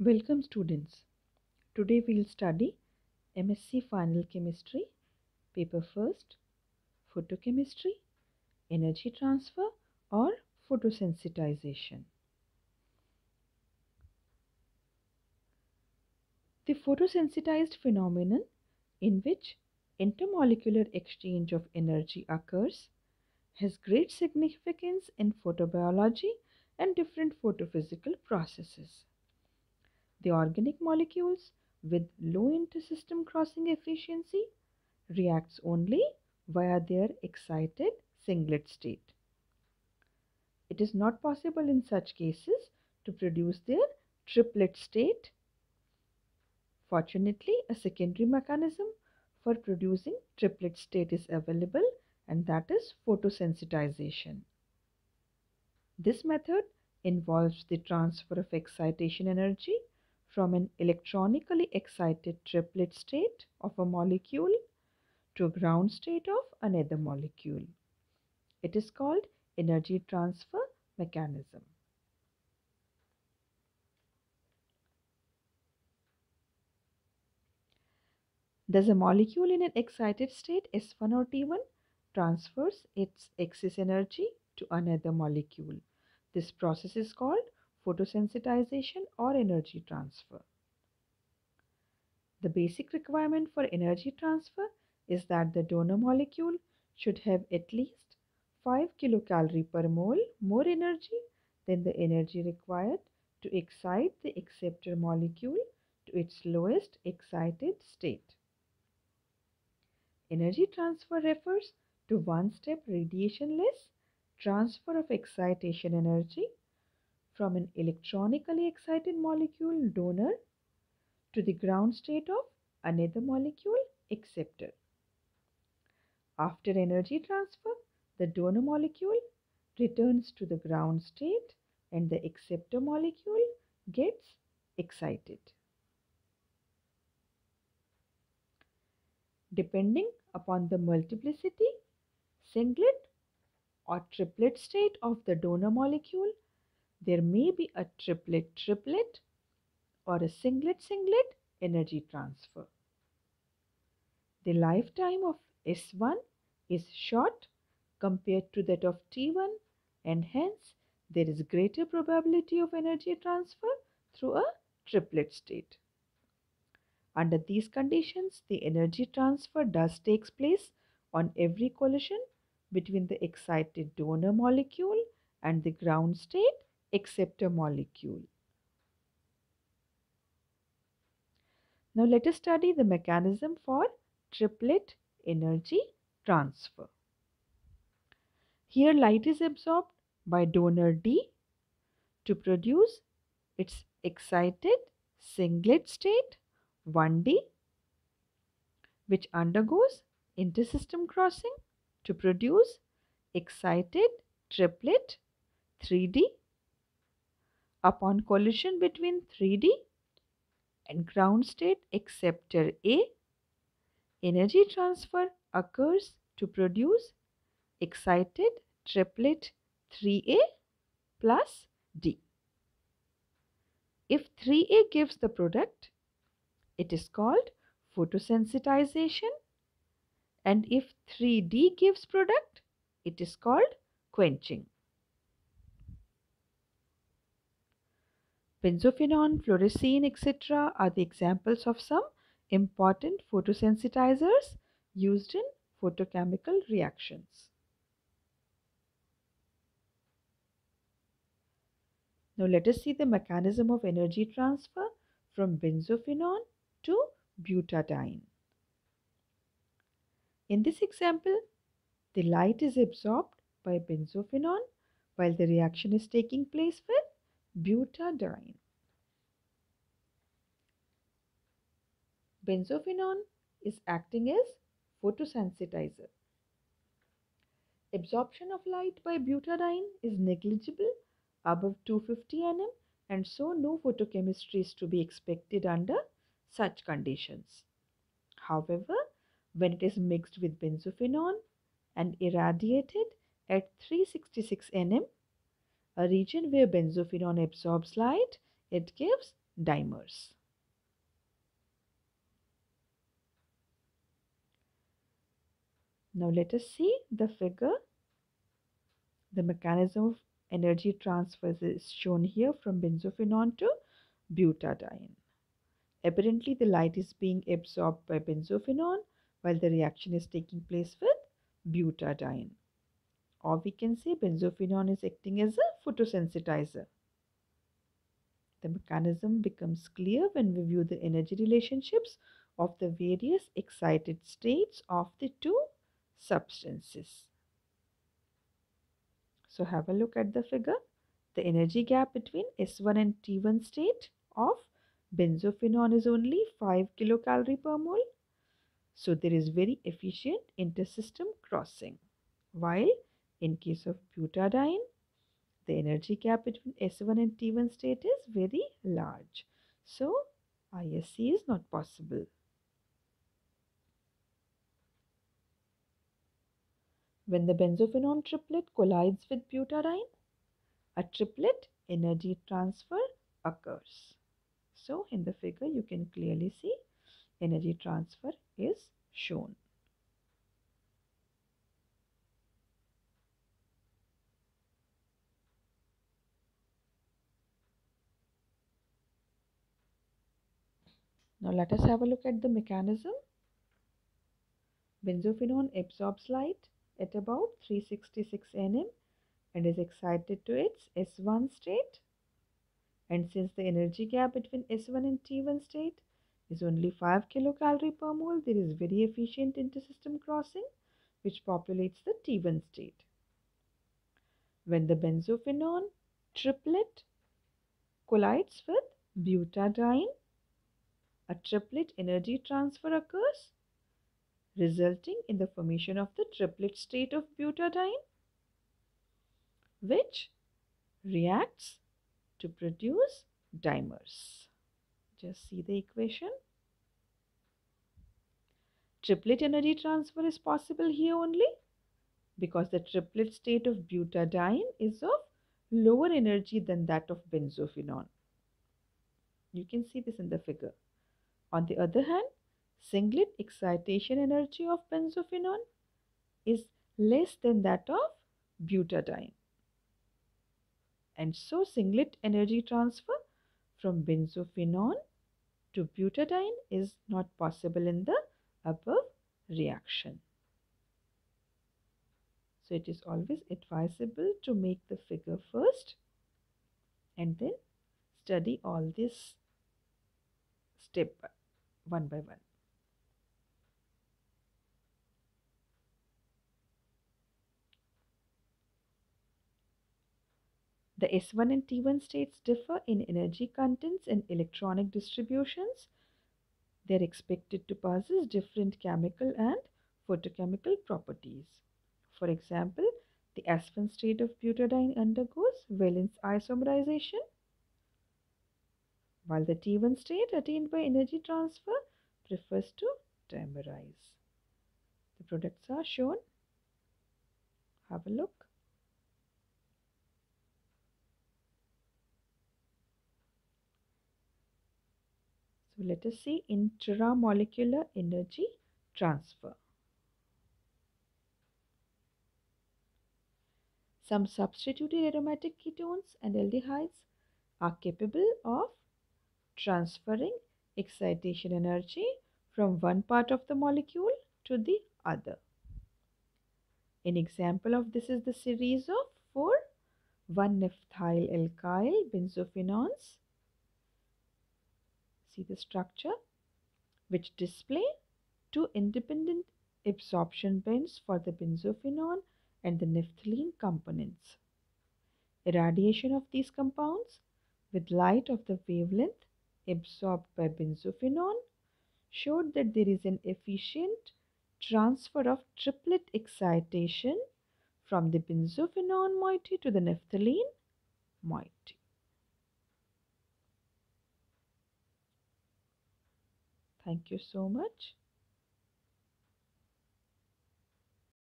Welcome students. Today we'll study MSc Final Chemistry, paper first, photochemistry, energy transfer or photosensitization. The photosensitized phenomenon in which intermolecular exchange of energy occurs has great significance in photobiology and different photophysical processes. The organic molecules with low intersystem crossing efficiency reacts only via their excited singlet state. It is not possible in such cases to produce their triplet state. Fortunately, a secondary mechanism for producing triplet state is available and that is photosensitization. This method involves the transfer of excitation energy from an electronically excited triplet state of a molecule to a ground state of another molecule. It is called energy transfer mechanism. Thus, a molecule in an excited state S1 or T1 transfers its excess energy to another molecule. This process is called photosensitization or energy transfer. The basic requirement for energy transfer is that the donor molecule should have at least 5 kilocalorie per mole more energy than the energy required to excite the acceptor molecule to its lowest excited state. Energy transfer refers to one-step radiationless transfer of excitation energy from an electronically excited molecule donor to the ground state of another molecule acceptor. After energy transfer, the donor molecule returns to the ground state and the acceptor molecule gets excited. Depending upon the multiplicity, singlet or triplet state of the donor molecule, there may be a triplet triplet or a singlet singlet energy transfer. The lifetime of S1 is short compared to that of T1 and hence there is greater probability of energy transfer through a triplet state. Under these conditions, the energy transfer does takes place on every collision between the excited donor molecule and the ground state acceptor molecule. Now let us study the mechanism for triplet energy transfer. Here light is absorbed by donor D to produce its excited singlet state 1D which undergoes intersystem crossing to produce excited triplet 3D upon collision between 3D and ground state acceptor A, energy transfer occurs to produce excited triplet 3A plus D. If 3A gives the product, it is called photosensitization and if 3D gives product, it is called quenching. Benzophenone, fluorescein, etc. are the examples of some important photosensitizers used in photochemical reactions. Now let us see the mechanism of energy transfer from benzophenone to butadiene. In this example, the light is absorbed by benzophenone while the reaction is taking place with butadiene. Benzophenone is acting as photosensitizer. Absorption of light by butadiene is negligible above 250 nm and so no photochemistry is to be expected under such conditions. However, when it is mixed with benzophenone and irradiated at 366 nm, a region where benzophenone absorbs light, it gives dimers. Now let us see the figure. The mechanism of energy transfer is shown here from benzophenone to butadiene. Apparently the light is being absorbed by benzophenone while the reaction is taking place with butadiene. Or we can say benzophenone is acting as a photosensitizer. The mechanism becomes clear when we view the energy relationships of the various excited states of the two substances. So have a look at the figure. The energy gap between S1 and T1 state of benzophenone is only 5 kilocalorie per mole. So there is very efficient intersystem crossing. While in case of butadiene, the energy gap between S1 and T1 state is very large. So ISC is not possible. When the benzophenone triplet collides with butadiene, a triplet energy transfer occurs. So in the figure you can clearly see energy transfer is shown. Now let us have a look at the mechanism. Benzophenone absorbs light at about 366 nm and is excited to its S1 state. And since the energy gap between S1 and T1 state is only 5 kilocalorie per mole, there is very efficient intersystem crossing which populates the T1 state. When the benzophenone triplet collides with butadiene, a triplet energy transfer occurs, resulting in the formation of the triplet state of butadiene, which reacts to produce dimers. Just see the equation. Triplet energy transfer is possible here only because the triplet state of butadiene is of lower energy than that of benzophenone. You can see this in the figure. On the other hand, singlet excitation energy of benzophenone is less than that of butadiene. And so singlet energy transfer from benzophenone to butadiene is not possible in the above reaction. So it is always advisable to make the figure first and then study all this step one by one. The S1 and T1 states differ in energy contents and electronic distributions. They are expected to possess different chemical and photochemical properties. For example, the S1 state of butadiene undergoes valence isomerization while the T1 state attained by energy transfer prefers to dimerize. The products are shown. Have a look. So let us see intramolecular energy transfer. Some substituted aromatic ketones and aldehydes are capable of transferring excitation energy from one part of the molecule to the other. An example of this is the series of four 1-naphthyl alkyl benzophenones. See the structure which display two independent absorption bends for the benzophenone and the naphthalene components. Irradiation of these compounds with light of the wavelength absorbed by benzophenone showed that there is an efficient transfer of triplet excitation from the benzophenone moiety to the naphthalene moiety. Thank you so much.